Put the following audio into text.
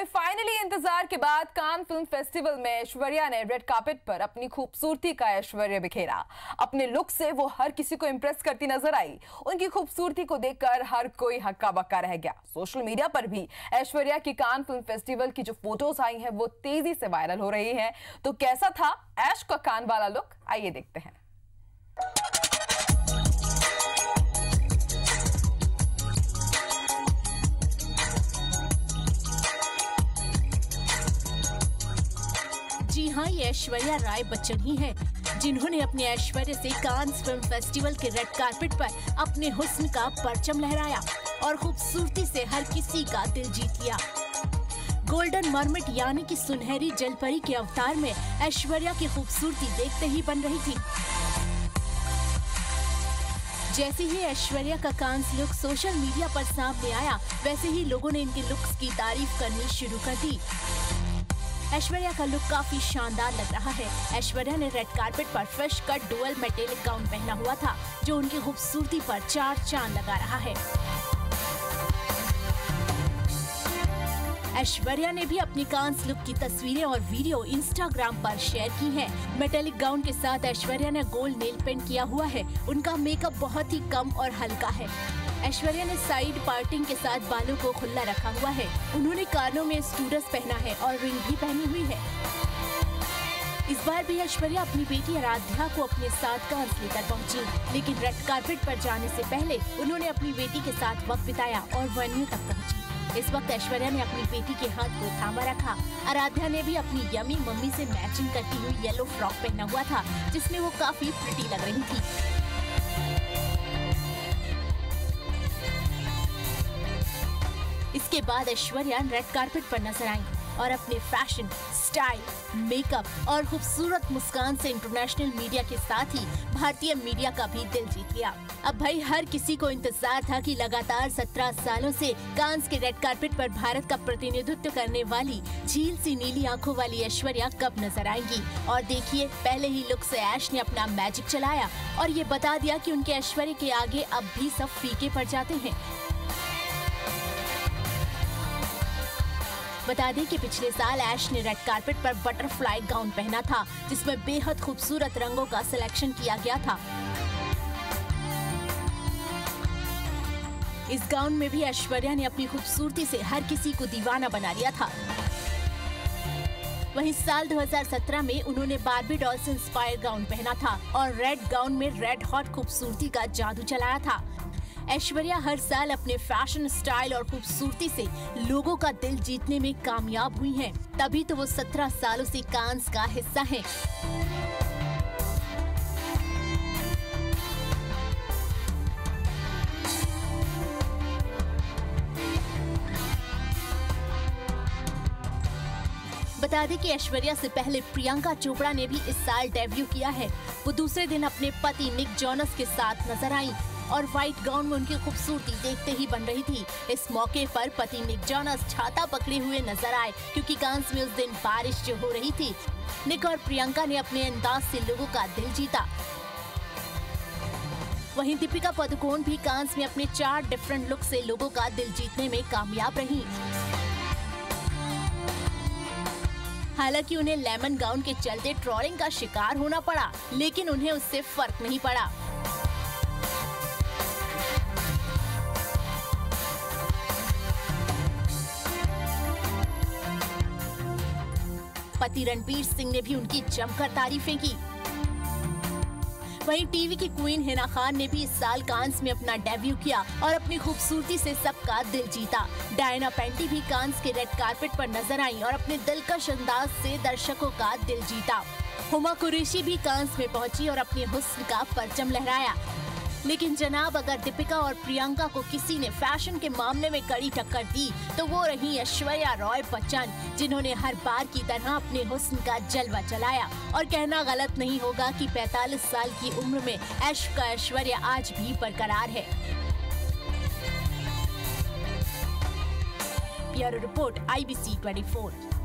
वही फाइनली इंतज़ार के बाद कान फ़िल्म फेस्टिवल में ऐश्वर्या ने रेड कार्पेट पर अपनी खूबसूरती का ऐश्वर्य बिखेरा। अपने लुक से वो हर किसी को इम्प्रेस करती नज़र आई। उनकी खूबसूरती को देखकर हर कोई हक्का बक्का रह गया। सोशल मीडिया पर भी ऐश्वर्या की कान फ़िल्म फेस्टिवल की जो फ़ोटोज़ आई हैं, वो तेज़ी से वायरल हो रही है। तो कैसा था ऐश का कान वाला लुक आइए देखते हैं। जी हाँ ये ऐश्वर्या राय बच्चन ही है, जिन्होंने अपने ऐश्वर्य से कांस फ़िल्म फेस्टिवल के रेड कार्पेट पर अपने हुस्न का परचम लहराया और खूबसूरती से हर किसी का दिल जीत लिया। गोल्डन मर्मिट यानी कि सुनहरी जलपरी के अवतार में ऐश्वर्या की खूबसूरती देखते ही बन रही थी। जैसे ही ऐश्वर्या का कांस लुक सोशल मीडिया पर सामने आया, वैसे ही लोगों ने इनके लुक्स की तारीफ़ करनी शुरू कर दी। ऐश्वर्या का लुक काफ़ी शानदार लग रहा है। ऐश्वर्या ने रेड कार्पेट पर fresh cut dual metallic gown पहना हुआ था, जो उनकी खूबसूरती पर चार चाँद लगा रहा है। ऐश्वर्या ने भी अपनी कांस लुक की तस्वीरें और वीडियो इंस्टाग्राम पर शेयर की हैं। मेटेलिक गाउन के साथ ऐश्वर्या ने गोल्ड नेल पेंट किया हुआ है। उनका मेकअप बहुत ही कम और हल्का है। ऐश्वर्या ने साइड पार्टिंग के साथ बालों को खुला रखा हुआ है। उन्होंने कानों में स्टूडस पहना है और रिंग भी पहनी हुई है। इस बार भी ऐश्वर्या अपनी बेटी आराध्या को अपने साथ कांस लेकर पहुँची, लेकिन रेड कार्पेट पर जाने से पहले उन्होंने अपनी बेटी के साथ वक्त बिताया और वेन्यू तक पहुँची। इस वक्त ऐश्वर्या ने अपनी बेटी के हाथ को थामा रखा। आराध्या ने भी अपनी यमी मम्मी से मैचिंग करती हुई येलो फ्रॉक पहना हुआ था, जिसमें वो काफ़ी प्रिटी लग रही थी। इसके बाद ऐश्वर्या रेड कार्पेट पर नज़र आई और अपने फ़ैशन स्टाइल मेकअप और खूबसूरत मुस्कान से इंटरनेशनल मीडिया के साथ ही भारतीय मीडिया का भी दिल जीत लिया। अब भाई, हर किसी को इंतज़ार था कि लगातार 17 सालों से कांस के रेड कार्पेट पर भारत का प्रतिनिधित्व करने वाली झील सी नीली आँखों वाली ऐश्वर्या कब नज़र आएँगी? और देखिए, पहले ही लुक से ऐश ने अपना मैजिक चलाया और ये बता दिया कि उनके ऐश्वर्य के आगे अब भी सब फीके पड़ जाते हैं। बता दें कि पिछले साल ऐश ने रेड कारपेट पर बटरफ्लाई गाउन पहना था, जिसमें बेहद खूबसूरत रंगों का सिलेक्शन किया गया था। इस गाउन में भी ऐश्वर्या ने अपनी खूबसूरती से हर किसी को दीवाना बना लिया था। वहीं साल 2017 में उन्होंने बारबी डॉल से इंस्पायर गाउन पहना था और रेड गाउन में रेड हॉट खूबसूरती का जादू चलाया था। ऐश्वर्या हर साल अपने फ़ैशन स्टाइल और खूबसूरती से लोगों का दिल जीतने में कामयाब हुई हैं। तभी तो वो 17 सालों से कांस का हिस्सा हैं। बता दें कि ऐश्वर्या से पहले प्रियंका चोपड़ा ने भी इस साल डेब्यू किया है वो दूसरे दिन अपने पति निक जॉनस के साथ नज़र आई और व्हाइट गाउन में उनकी खूबसूरती देखते ही बन रही थी। इस मौके पर पति निक जॉनस छाता पकड़े हुए नज़र आए, क्योंकि कांस में उस दिन बारिश जो हो रही थी निक और प्रियंका ने अपने अंदाज से लोगों का दिल जीता। वहीं दीपिका पदुकोण भी कांस में अपने चार डिफरेंट लुक से लोगों का दिल जीतने में कामयाब रही। हालाँकि उन्हें लेमन गाउन के चलते ट्रॉलिंग का शिकार होना पड़ा, लेकिन उन्हें उससे फ़र्क नहीं पड़ा। पति रणबीर सिंह ने भी उनकी जमकर तारीफें की। वहीं टीवी की क्वीन हिना खान ने भी इस साल कांस में अपना डेब्यू किया और अपनी खूबसूरती से सबका दिल जीता। डायना पेंटी भी कांस के रेड कारपेट पर नज़र आई और अपने दिलकश अंदाज से दर्शकों का दिल जीता। हुमा कुरेशी भी कांस में पहुँची और अपने हुस्न का परचम लहराया। लेकिन जनाब, अगर दीपिका और प्रियंका को किसी ने फ़ैशन के मामले में कड़ी टक्कर दी तो वो रही ऐश्वर्या रॉय बच्चन, जिन्होंने हर बार की तरह अपने हुस्न का जलवा चलाया और कहना गलत नहीं होगा कि 45 साल की उम्र में ऐश का ऐश्वर्या आज भी बरकरार है। Report, IBC 24